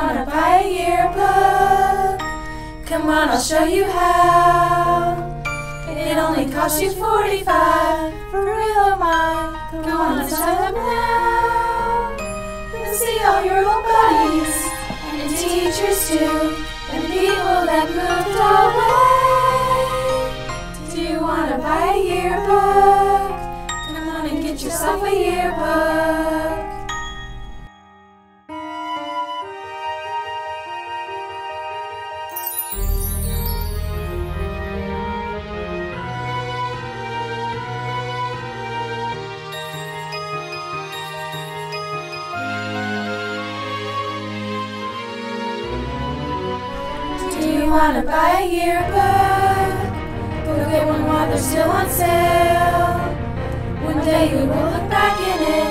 wanna buy a yearbook? Come on, I'll show you how. It only costs you 45 for real or mine. Come on, let's sign up now. You'll see all your old buddies and teachers too, and people that moved away. Do you wanna buy a yearbook? Come on and get yourself a yearbook. Wanna buy a yearbook? Go get one while they're still on sale. One day you will look back in it.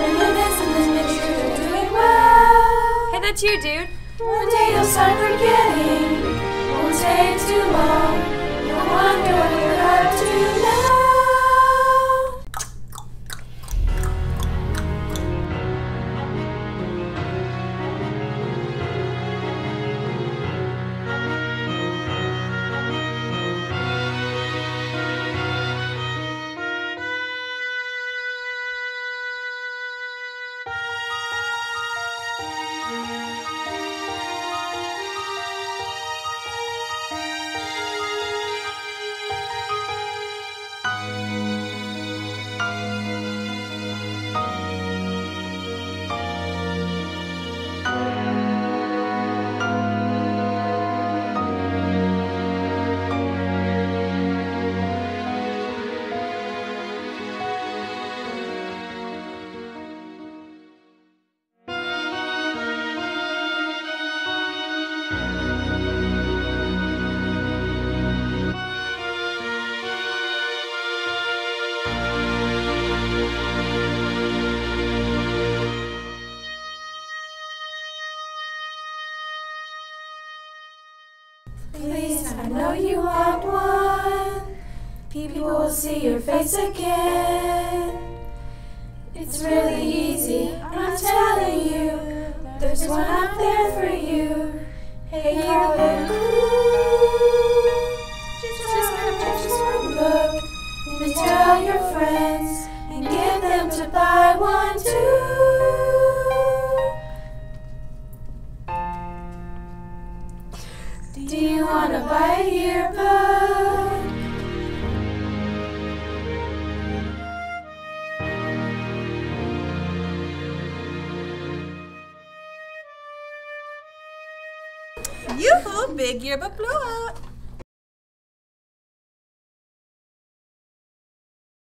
Reminisce and then make sure you're doing well. Hey, that's you, dude. One day you'll start forgetting. Won't take too long. You'll wonder Please, I know you want one. People will see your face again. It's really easy, I'm telling you. There's one out there for you. Hey, yearbook. Just gonna purchase one book. Tell your friends and get them to buy one too. Wanna a yearbook? Yoo-hoo, big yearbook blowout.